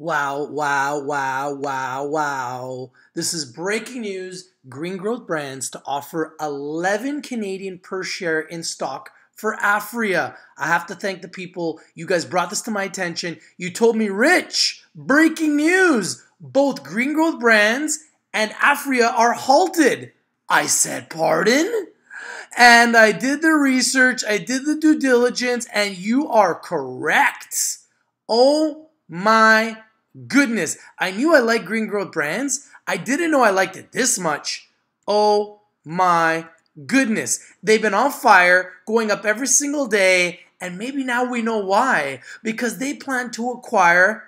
Wow, wow, wow, wow, wow. This is breaking news. Green Growth Brands to offer 11 Canadian per share in stock for Aphria. I have to thank the people. You guys brought this to my attention. You told me, Rich, breaking news. Both Green Growth Brands and Aphria are halted. I said, pardon? And I did the research, I did the due diligence, and you are correct. Oh my goodness. I knew I liked green growth brands. I didn't know I liked it this much. Oh my goodness. They've been on fire, going up every single day, and maybe now we know why. Because they plan to acquire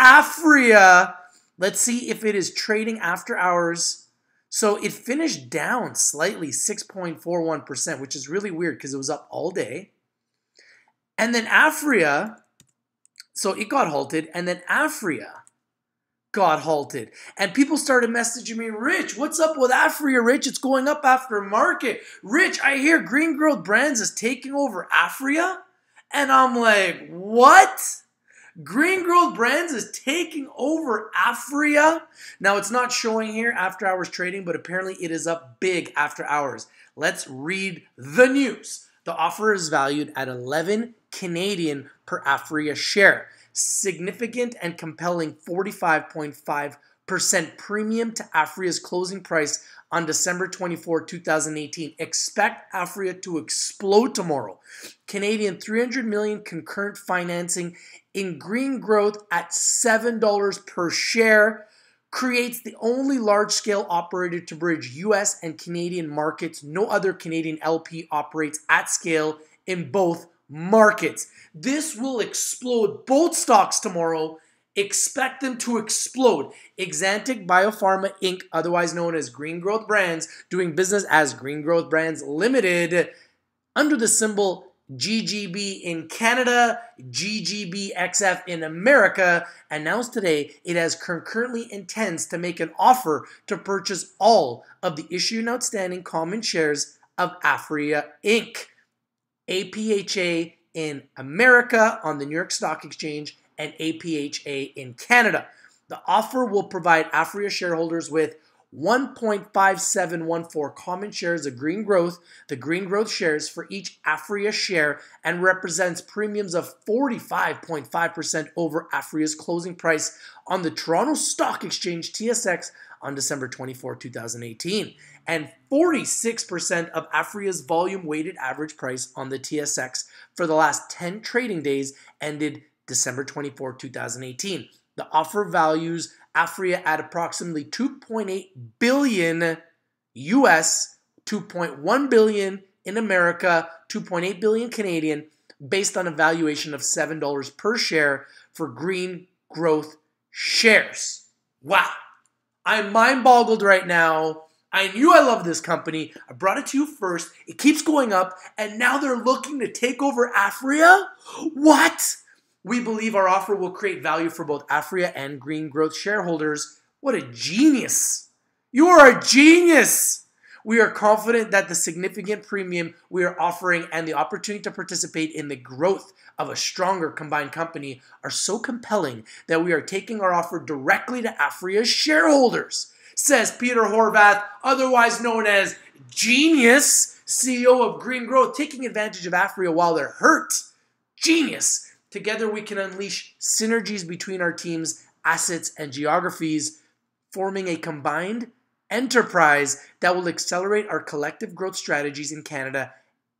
Aphria. Let's see if it is trading after hours. So it finished down slightly, 6.41%, which is really weird because it was up all day. And then Aphria so it got halted, and then Aphria got halted. And people started messaging me, Rich, what's up with Aphria, Rich? It's going up after market. Rich, I hear Green Growth Brands is taking over Aphria. And I'm like, what? Green Growth Brands is taking over Aphria. Now, it's not showing here after hours trading, but apparently it is up big after hours. Let's read the news. The offer is valued at 11 Canadian per Aphria share. Significant and compelling 45.5% premium to Aphria's closing price on December 24, 2018. Expect Aphria to explode tomorrow. Canadian 300 million concurrent financing in green growth at $7 per share creates the only large scale operator to bridge US and Canadian markets. No other Canadian LP operates at scale in both markets. This will explode both stocks tomorrow. Expect them to explode. Exantic Biopharma Inc., otherwise known as Green Growth Brands, doing business as Green Growth Brands Limited, under the symbol GGB in Canada, GGBXF in America, announced today it has concurrently intends to make an offer to purchase all of the issued and outstanding common shares of Aphria Inc. APHA in America on the New York Stock Exchange and APHA in Canada. The offer will provide Aphria shareholders with 1.5714 common shares of Green Growth, the Green Growth shares for each Aphria share, and represents premiums of 45.5% over Aphria's closing price on the Toronto Stock Exchange TSX on December 24, 2018 and 46% of Aphria's volume weighted average price on the TSX for the last 10 trading days ended December 24, 2018. The offer values Aphria at approximately 2.8 billion US, 2.1 billion in America, 2.8 billion Canadian, based on a valuation of $7 per share for green growth shares. Wow. I'm mind boggled right now I knew I loved this company. I brought it to you first. It keeps going up, and now they're looking to take over Aphria? What? We believe our offer will create value for both Aphria and Green Growth shareholders. What a genius! You are a genius! We are confident that the significant premium we are offering and the opportunity to participate in the growth of a stronger combined company are so compelling that we are taking our offer directly to Aphria's shareholders says Peter Horvath, otherwise known as Genius, CEO of Green Growth, taking advantage of Aphria while they're hurt. Genius. Together we can unleash synergies between our teams, assets, and geographies, forming a combined enterprise that will accelerate our collective growth strategies in Canada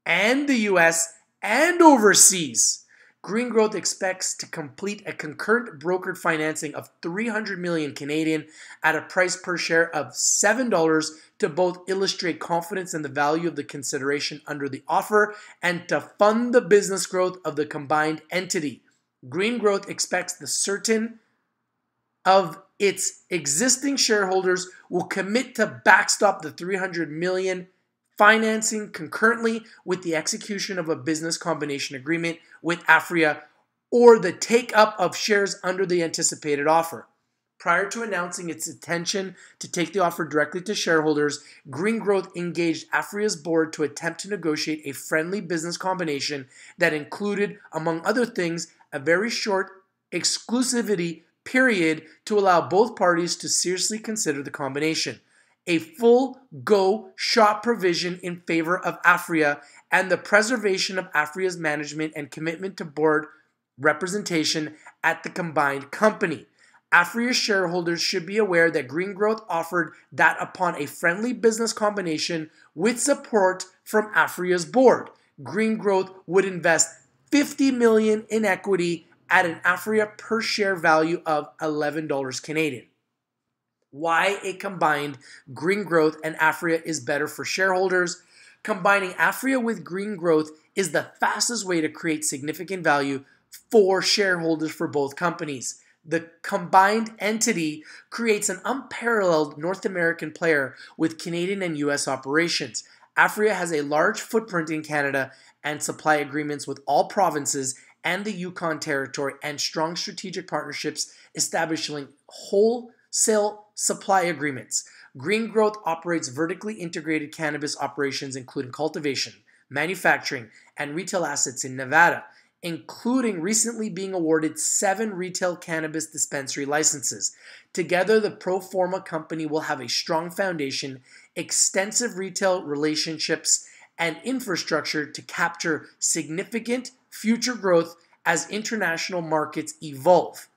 and the US and overseas. Green Growth expects to complete a concurrent brokered financing of 300 million Canadian at a price per share of $7 to both illustrate confidence in the value of the consideration under the offer and to fund the business growth of the combined entity. Green Growth expects the certain of its existing shareholders will commit to backstop the 300 million financing concurrently with the execution of a business combination agreement with Aphria or the take up of shares under the anticipated offer. Prior to announcing its intention to take the offer directly to shareholders, Green Growth engaged Aphria's board to attempt to negotiate a friendly business combination that included, among other things, a very short exclusivity period, to allow both parties to seriously consider the combination. A full go shop provision in favor of Aphria and the preservation of Aphria's management and commitment to board representation at the combined company. Aphria shareholders should be aware that Green Growth offered that upon a friendly business combination with support from Aphria's board, Green Growth would invest 50 million in equity at an Aphria per share value of $11 Canadian. Why a combined Green Growth and Aphria is better for shareholders. Combining Aphria with Green Growth is the fastest way to create significant value for shareholders for both companies. The combined entity creates an unparalleled North American player with Canadian and US operations. Aphria has a large footprint in Canada and supply agreements with all provinces and the Yukon Territory and strong strategic partnerships establishing wholesale supply agreements. Green Growth operates vertically integrated cannabis operations including cultivation, manufacturing, and retail assets in Nevada including recently being awarded seven retail cannabis dispensary licenses. Together, the pro forma company will have a strong foundation, extensive retail relationships, and infrastructure to capture significant future growth as international markets evolve,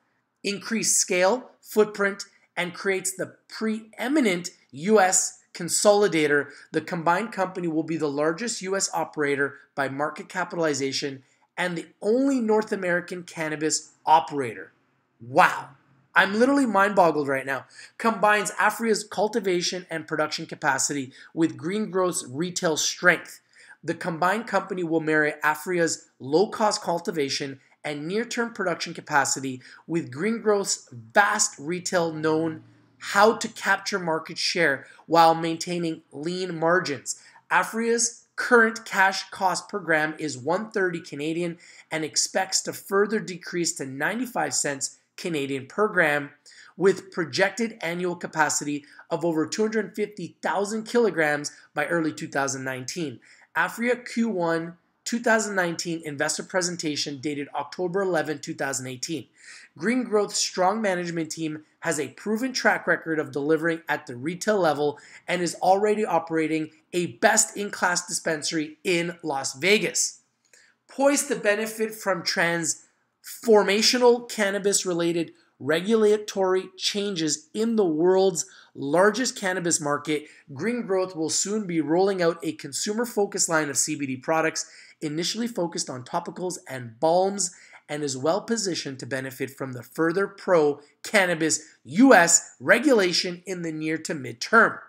increase scale, footprint, and creates the preeminent U.S. consolidator. The combined company will be the largest U.S. operator by market capitalization and the only North American cannabis operator. Wow. I'm literally mind boggled right now. Combines Aphria's cultivation and production capacity with Green Growth's retail strength. The combined company will marry Aphria's low cost cultivation and near term production capacity with Green Growth's vast retail known how to capture market share while maintaining lean margins. Aphria's current cash cost per gram is 130 Canadian and expects to further decrease to 95 cents Canadian per gram with projected annual capacity of over 250,000 kilograms by early 2019. Aphria Q1 2019 investor presentation dated October 11, 2018. Green Growth's strong management team has a proven track record of delivering at the retail level and is already operating a best in class dispensary in Las Vegas. Poised to benefit from transformational cannabis related regulatory changes in the world's largest cannabis market, Green Growth will soon be rolling out a consumer focused line of CBD products initially focused on topicals and balms and is well positioned to benefit from the further pro cannabis US regulation in the near to midterm.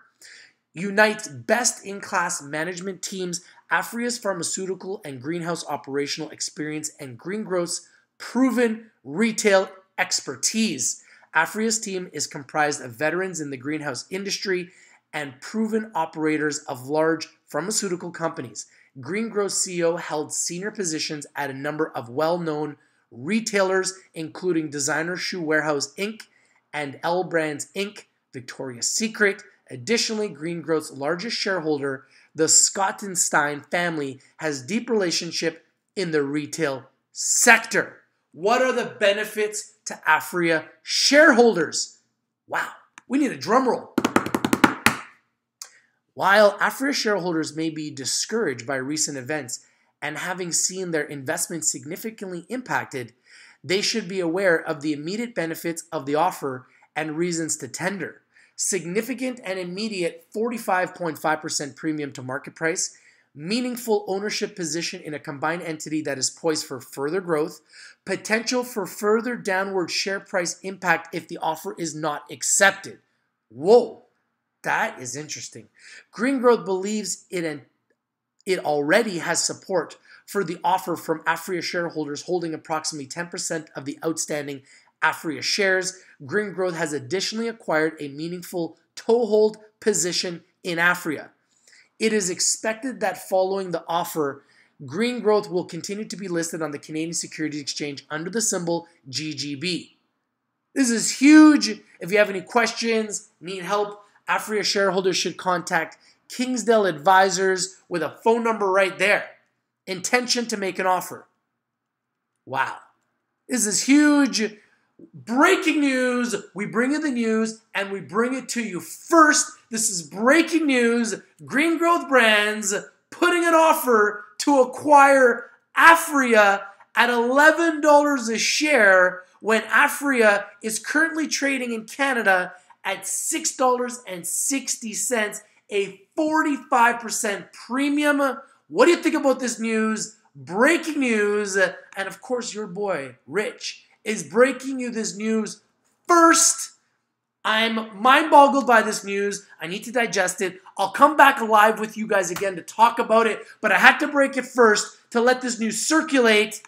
Unites best in class management teams, Aphria's pharmaceutical and greenhouse operational experience, and Green Growth's proven retail expertise. Aphria's team is comprised of veterans in the greenhouse industry and proven operators of large pharmaceutical companies. Green Growth CEO held senior positions at a number of well known retailers, including Designer Shoe Warehouse Inc. and L Brands Inc., Victoria's Secret. Additionally, Green Growth's largest shareholder, the Schottenstein family, has deep relationship in the retail sector. What are the benefits to Aphria shareholders? Wow, we need a drum roll. While Aphria shareholders may be discouraged by recent events and having seen their investment significantly impacted, they should be aware of the immediate benefits of the offer and reasons to tender. Significant and immediate 45.5% premium to market price, meaningful ownership position in a combined entity that is poised for further growth, potential for further downward share price impact if the offer is not accepted. Whoa, that is interesting. Green Growth believes it it already has support for the offer from Aphria shareholders holding approximately 10% of the outstanding Aphria shares. Green Growth has additionally acquired a meaningful toehold position in Aphria. It is expected that following the offer, Green Growth will continue to be listed on the Canadian Securities Exchange under the symbol GGB. This is huge. If you have any questions, need help, Aphria shareholders should contact Kingsdale Advisors with a phone number right there. Intention to make an offer. Wow. This is huge. Breaking news. We bring you the news and we bring it to you first. This is breaking news. Green Growth Brands putting an offer to acquire Aphria at $11 a share when Aphria is currently trading in Canada at $6.60, a 45% premium. What do you think about this news? Breaking news. And of course, your boy, Rich, is breaking you this news first. I'm mind boggled by this news. I need to digest it. I'll come back live with you guys again to talk about it, but I had to break it first to let this news circulate